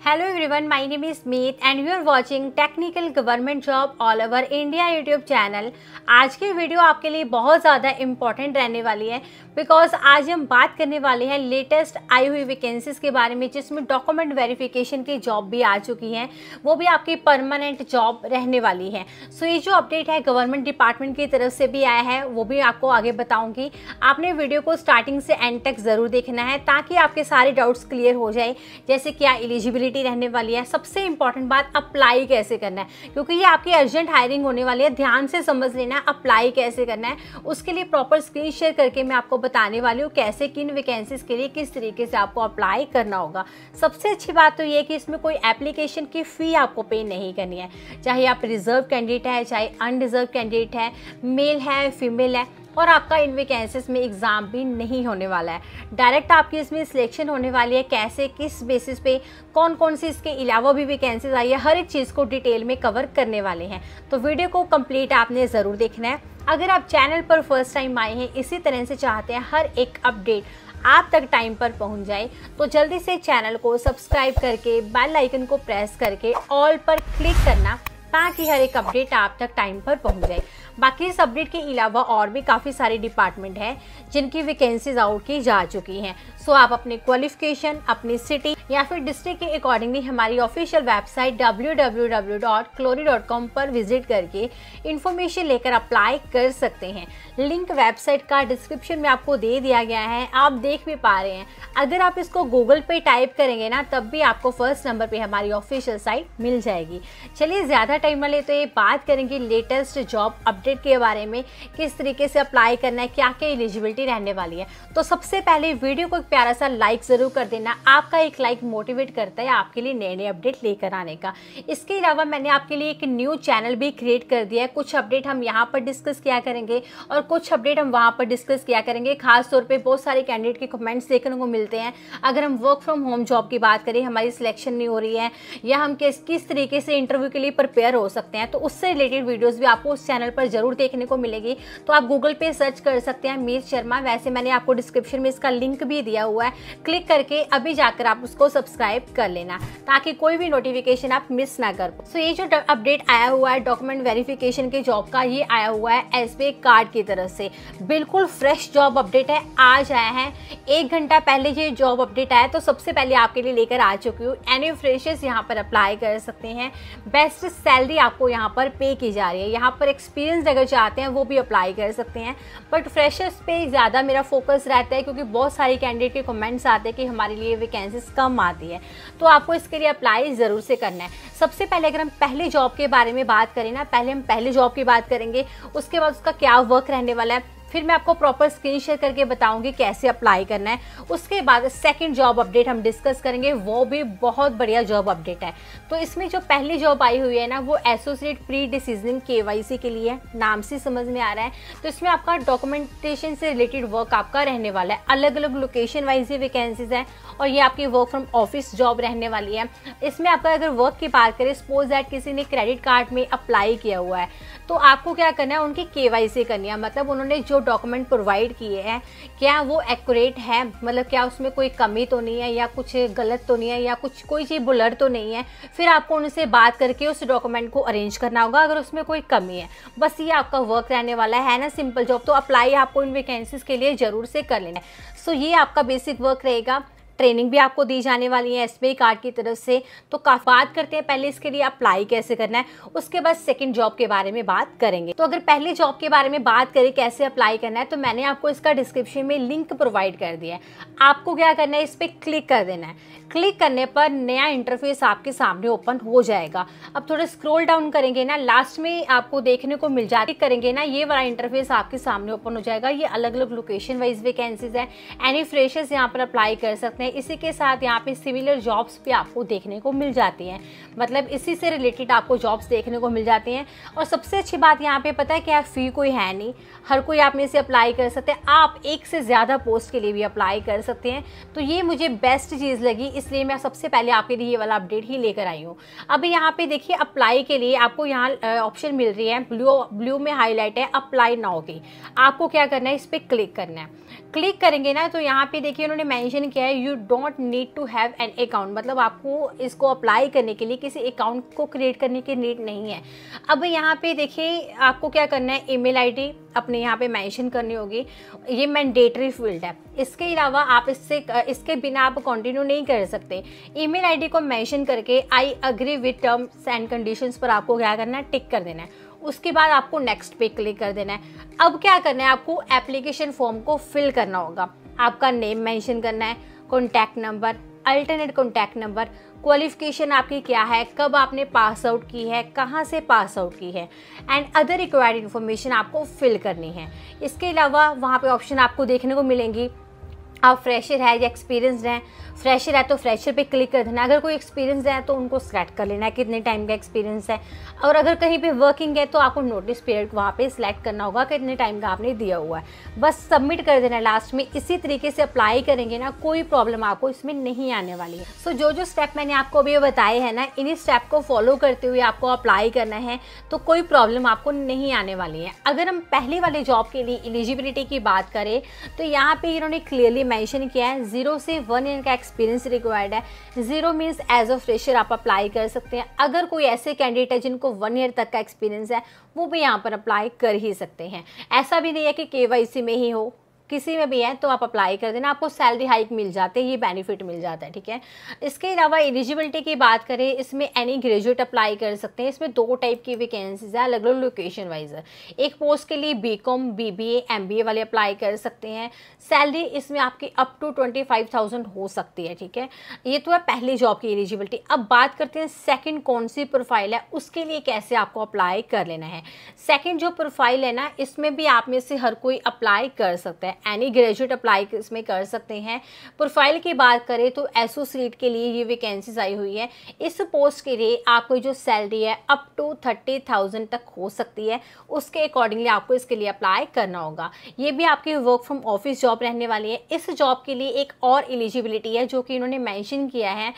Hello everyone my name is Meet and you are watching technical government job all over India YouTube channel आज की video आपके लिए बहुत ज़्यादा important रहने वाली है। बिकॉज़ आज हम बात करने वाले हैं लेटेस्ट आई हुई वैकेंसीज के बारे में जिसमें डॉक्यूमेंट वेरिफिकेशन की जॉब भी आ चुकी हैं। वो भी आपकी परमानेंट जॉब रहने वाली है। सो so, ये जो अपडेट है गवर्नमेंट डिपार्टमेंट की तरफ़ से भी आया है वो भी आपको आगे बताऊँगी। आपने वीडियो को स्टार्टिंग से एंड तक ज़रूर देखना है ताकि आपके सारे डाउट्स क्लियर हो जाए। जैसे क्या एलिजिबिलिटी रहने वाली है सबसे इंपॉर्टेंट बात अप्लाई कैसे करना है। क्योंकि ये आपकी अर्जेंट हायरिंग होने वाली है ध्यान से समझ लेना है अप्लाई कैसे करना है। उसके लिए प्रॉपर स्क्रीन शेयर करके मैं आपको बताने वाली हूँ कैसे, किन वैकेंसीज के लिए, किस तरीके से आपको अप्लाई करना होगा। सबसे अच्छी बात तो ये कि इसमें कोई एप्लीकेशन की फ़ी आपको पे नहीं करनी है। चाहे आप रिज़र्व कैंडिडेट है, चाहे अनरिजर्व कैंडिडेट है मेल है फीमेल है और आपका इन वैकेंसीज में एग्ज़ाम भी नहीं होने वाला है। डायरेक्ट आपकी इसमें सिलेक्शन होने वाली है, कैसे, किस बेसिस पे कौन कौन सी इसके अलावा भी वैकेंसीज आई है, हर एक चीज़ को डिटेल में कवर करने वाले हैं। तो वीडियो को कंप्लीट आपने ज़रूर देखना है। अगर आप चैनल पर फ़र्स्ट टाइम आए हैं, इसी तरह से चाहते हैं हर एक अपडेट आप तक टाइम पर पहुँच जाए तो जल्दी से चैनल को सब्सक्राइब करके बेल आइकन को प्रेस करके ऑल पर क्लिक करना, ताकि हर एक अपडेट आप तक टाइम पर पहुँच जाए। बाकी इस अपडेट के अलावा और भी काफ़ी सारे डिपार्टमेंट हैं, जिनकी वैकेंसीज आउट की जा चुकी हैं। सो आप अपने क्वालिफिकेशन अपनी सिटी या फिर डिस्ट्रिक्ट के अकॉर्डिंगली हमारी ऑफिशियल वेबसाइट www.clory.com पर विज़िट करके इन्फॉर्मेशन लेकर अप्लाई कर सकते हैं। लिंक वेबसाइट का डिस्क्रिप्शन में आपको दे दिया गया है, आप देख भी पा रहे हैं। अगर आप इसको गूगल पे टाइप करेंगे ना, तब भी आपको फ़र्स्ट नंबर पे हमारी ऑफिशियल साइट मिल जाएगी। चलिए, ज़्यादा टाइम ना ले तो ये बात करेंगे लेटेस्ट जॉब अपडेट के बारे में किस तरीके से अप्लाई करना है क्या क्या एलिजिबिलिटी रहने वाली है। तो सबसे पहले वीडियो को एक प्यारा सा लाइक ज़रूर कर देना। आपका एक लाइक मोटिवेट करता है आपके लिए नए नए अपडेट लेकर आने का। इसके अलावा मैंने आपके लिए एक न्यू चैनल भी क्रिएट कर दिया है। कुछ अपडेट हम यहाँ पर डिस्कस किया करेंगे और कुछ अपडेट हम वहाँ पर डिस्कस किया करेंगे। खास तौर पर बहुत सारे कैंडिडेट के कमेंट्स देखने को मिलते हैं। अगर हम वर्क फ्रॉम होम जॉब की बात करें, हमारी सिलेक्शन नहीं हो रही है या हम किस किस तरीके से इंटरव्यू के लिए प्रिपेयर हो सकते हैं तो उससे रिलेटेड वीडियोज़ भी आपको उस चैनल पर ज़रूर देखने को मिलेगी। तो आप गूगल पे सर्च कर सकते हैं मीर शर्मा। वैसे मैंने आपको डिस्क्रिप्शन में इसका लिंक भी दिया हुआ है। क्लिक करके अभी जाकर आप उसको सब्सक्राइब कर लेना ताकि कोई भी नोटिफिकेशन आप मिस ना कर सो so, ये जो अपडेट आया हुआ है डॉक्यूमेंट वेरिफिकेशन के जॉब का ये आया हुआ है एस कार्ड की तरफ़ से। बिल्कुल फ्रेश जॉब अपडेट है। आज आया है। एक घंटा पहले ये जॉब अपडेट आया तो सबसे पहले आपके लिए लेकर आ चुकी हूँ। एनी फ्रेशर्स यहाँ पर अप्लाई कर सकते हैं। बेस्ट सैलरी आपको यहाँ पर पे की जा रही है। यहाँ पर एक्सपीरियंस अगर चाहते हैं, वो भी अप्लाई कर सकते हैं। बट फ्रेशर्स पे ज़्यादा मेरा फोकस रहता है क्योंकि बहुत सारी कैंडिडेट के कमेंट्स आते हैं कि हमारे लिए वैकेंसीज कम आती है। तो आपको इसके लिए अप्लाई ज़रूर से करना है। सबसे पहले अगर हम पहले जॉब के बारे में बात करें ना, पहले हम पहले जॉब की बात करेंगे, उसके बाद उसका क्या वर्क रहने वाला है फिर मैं आपको प्रॉपर स्क्रीन शेयर करके बताऊँगी कैसे अप्लाई करना है। उसके बाद सेकंड जॉब अपडेट हम डिस्कस करेंगे, वो भी बहुत बढ़िया जॉब अपडेट है। तो इसमें जो पहली जॉब आई हुई है ना, वो एसोसिएट प्री डिसीज़न के के लिए नाम से समझ में आ रहा है। तो इसमें आपका डॉक्यूमेंटेशन से रिलेटेड वर्क आपका रहने वाला है। अलग अलग लोकेशन वाइज ये वैकेंसीज है और ये आपकी वर्क फ्रॉम ऑफ़िस जॉब रहने वाली है। इसमें आपका अगर वर्क की बात करें सपोज़ दैट किसी ने क्रेडिट कार्ड में अप्लाई किया हुआ है। तो आपको क्या करना है, उनकी के करनी है। मतलब उन्होंने जो डॉक्यूमेंट प्रोवाइड किए हैं, क्या वो एक्यूरेट है? मतलब क्या उसमें कोई कमी तो नहीं है या कुछ गलत तो नहीं है या कुछ, कोई चीज़ बुलर तो नहीं है? फिर आपको उनसे बात करके उस डॉक्यूमेंट को अरेंज करना होगा अगर उसमें कोई कमी है। बस ये आपका वर्क रहने वाला है ना? सिंपल जॉब तो अप्लाई आपको इन वैकेंसीज के लिए ज़रूर से कर लेना है। सो ये आपका बेसिक वर्क रहेगा। ट्रेनिंग भी आपको दी जाने वाली है एस कार्ड की तरफ़ से। तो बात करते हैं, पहले इसके लिए अप्लाई कैसे करना है, उसके बाद सेकंड जॉब के बारे में बात करेंगे। तो अगर पहले जॉब के बारे में बात करें, कैसे अप्लाई करना है तो मैंने आपको इसका डिस्क्रिप्शन में लिंक प्रोवाइड कर दिया है। आपको क्या करना है, इस पर क्लिक कर देना है। क्लिक करने पर नया इंटरफेस आपके सामने ओपन हो जाएगा। अब थोड़ा स्क्रॉल डाउन करेंगे ना लास्ट में आपको देखने को मिल जाती करेंगे ना, ये वाला इंटरफेस आपके सामने ओपन हो जाएगा। ये अलग अलग लोकेशन वाइज वैकेंसीज है। एनी फ्रेशर्स यहाँ पर अप्लाई कर सकते हैं। इसी के साथ यहाँ पे सिमिलर जॉब्स भी आपको देखने को मिल जाती हैं। मतलब इसी से रिलेटेड आपको जॉब्स देखने को मिल जाती हैं। और सबसे अच्छी बात यहाँ पे पता है कि फ़ी कोई है नहीं। हर कोई आप में से अप्लाई कर सकते हैं। आप एक से ज़्यादा पोस्ट के लिए भी अप्लाई कर सकते हैं। तो ये मुझे बेस्ट चीज़ लगी, इसलिए मैं सबसे पहले आपके लिए ये वाला अपडेट ही लेकर आई हूँ। अभी यहाँ पे देखिए अप्लाई के लिए आपको यहाँ ऑप्शन मिल रही है। ब्लू ब्लू में हाईलाइट है अप्लाई नाउ की। आपको क्या करना है, इस पर क्लिक करना है। क्लिक करेंगे ना तो यहाँ पे देखिए उन्होंने मेंशन किया है you don't need to have an account मतलब आपको इसको अप्लाई करने के लिए किसी अकाउंट को क्रिएट करने की नीड नहीं है। अब यहाँ पे देखिए, आपको क्या करना है? ईमेल आईडी अपने यहाँ पे मेंशन करनी होगी। ये मैंडेटरी फ़ील्ड है। इसके अलावा आप इससे, इसके बिना आप कंटिन्यू नहीं कर सकते। ईमेल आईडी को मेंशन करके I agree with terms and conditions पर आपको क्या करना है? टिक कर देना है। उसके बाद आपको नेक्स्ट पे क्लिक कर देना है। अब क्या करना है? आपको एप्लीकेशन फॉर्म को फिल करना होगा। आपका नेम मेंशन करना है। Contact number alternate contact number qualification आपकी क्या है, कब आपने पास आउट की है, कहाँ से पास आउट की है एंड अदर रिक्वायर्ड इन्फॉर्मेशन आपको फिल करनी है। इसके अलावा वहाँ पे ऑप्शन आपको देखने को मिलेंगी आप फ्रेशर है या एक्सपीरियंसड हैं फ्रेशर है तो फ्रेशर पे क्लिक कर देना। अगर कोई एक्सपीरियंस है तो उनको सेलेक्ट कर लेना है कितने टाइम का एक्सपीरियंस है। और अगर कहीं पे वर्किंग है तो आपको नोटिस पीरियड वहाँ पे सिलेक्ट करना होगा कितने टाइम का आपने दिया हुआ है। बस सबमिट कर देना लास्ट में। इसी तरीके से अप्लाई करेंगे ना कोई प्रॉब्लम आपको इसमें नहीं आने वाली है। सो so, जो जो स्टेप मैंने आपको अभी बताए हैं ना इन्हीं स्टेप को फॉलो करते हुए आपको अप्लाई करना है तो कोई प्रॉब्लम आपको नहीं आने वाली है। अगर हम पहले वाले जॉब के लिए एलिजिबिलिटी की बात करें तो यहाँ पर इन्होंने क्लियरली मैंशन किया है ज़ीरो से वन ईयर का एक्सपीरियंस रिक्वायर्ड है। Zero means as a fresher आप अप्लाई कर सकते हैं। अगर कोई ऐसे कैंडिडेट है जिनको वन ईयर तक का एक्सपीरियंस है, वो भी यहाँ पर अप्लाई कर ही सकते हैं। ऐसा भी नहीं है कि के में ही हो। किसी में भी है तो आप अप्लाई कर देना। आपको सैलरी हाइक मिल जाते हैं, ये बेनिफिट मिल जाता है, ठीक है? इसके अलावा एलिजिबिलिटी की बात करें, इसमें एनी ग्रेजुएट अप्लाई कर सकते हैं। इसमें दो टाइप की वैकेंसीज है अलग अलग लोकेशन वाइज एक पोस्ट के लिए B com B B A वाले अप्लाई कर सकते हैं। सैलरी इसमें आपकी up to twenty five thousand हो सकती है, ठीक है? ये तो है पहली जॉब की एलिजिबिलिटी अब बात करते हैं सेकेंड कौन सी प्रोफ़ाइल है, उसके लिए कैसे आपको अप्लाई कर लेना है। सेकेंड जो प्रोफ़ाइल है ना, इसमें भी आप में से हर कोई अप्लाई कर सकता है। एनी ग्रेजुएट अप्लाई इसमें कर सकते हैं। प्रोफ़ाइल की बात करें तो एसोसिएट के लिए ये वैकेंसीज आई हुई है। इस पोस्ट के लिए आपको जो सैलरी है अप टू थर्टी थाउज़ेंड तक हो सकती है। उसके अकॉर्डिंगली आपको इसके लिए अप्लाई करना होगा। ये भी आपकी वर्क फ्रॉम ऑफ़िस जॉब रहने वाली है। इस जॉब के लिए एक और एलिजिबिलिटी है, जो कि इन्होंने मैंशन किया है।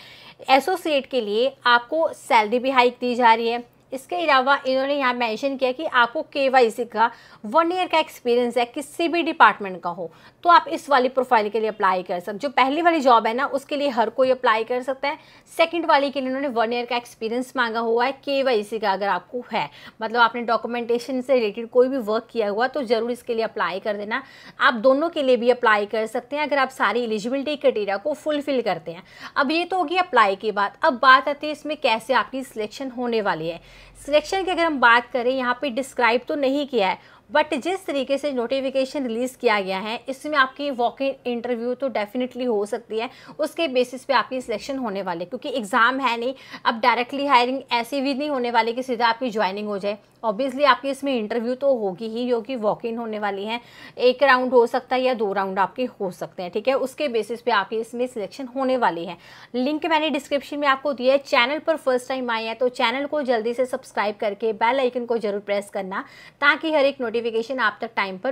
एसोसिएट के लिए आपको सैलरी भी हाइक दी जा रही है। इसके अलावा इन्होंने यहाँ मेंशन किया कि आपको के का वन ईयर का एक्सपीरियंस है, किसी भी डिपार्टमेंट का हो तो आप इस वाली प्रोफ़ाइल के लिए अप्लाई कर सकते जो पहली वाली जॉब है ना, उसके लिए हर कोई अप्लाई कर सकता है। सेकंड वाली के लिए इन्होंने वन ईयर का एक्सपीरियंस मांगा हुआ है के का अगर आपको है मतलब आपने डॉक्यूमेंटेशन से रिलेटेड कोई भी वर्क किया हुआ तो ज़रूर इसके लिए अप्लाई कर देना। आप दोनों के लिए भी अप्लाई कर सकते हैं, अगर आप सारी एलिजिबिलिटी क्राइटेरिया को फुलफिल करते हैं। अब ये तो होगी अप्लाई की बात अब बात आती है इसमें कैसे आपकी सिलेक्शन होने वाली है। सिलेक्शन की अगर हम बात करें, यहाँ पे डिस्क्राइब तो नहीं किया है बट जिस तरीके से नोटिफिकेशन रिलीज़ किया गया है, इसमें आपकी वॉक इन इंटरव्यू तो डेफिनेटली हो सकती है। उसके बेसिस पे आपकी सिलेक्शन होने वाले, क्योंकि एग्ज़ाम है नहीं, अब डायरेक्टली हायरिंग ऐसी भी नहीं होने वाली कि सीधा आपकी ज्वाइनिंग हो जाए। ऑब्वियसली आपकी इसमें इंटरव्यू तो होगी ही होगी वॉक इन होने वाली है। एक राउंड हो सकता है या दो राउंड आपके हो सकते हैं, ठीक है? उसके बेसिस पे आपकी इसमें सिलेक्शन होने वाली है। लिंक मैंने डिस्क्रिप्शन में आपको दिया है। चैनल पर फ़र्स्ट टाइम आए हैं तो चैनल को जल्दी से सब्सक्राइब करके बेल आइकन को ज़रूर प्रेस करना, ताकि हर एक नोटिफिकेशन आप तक टाइम पर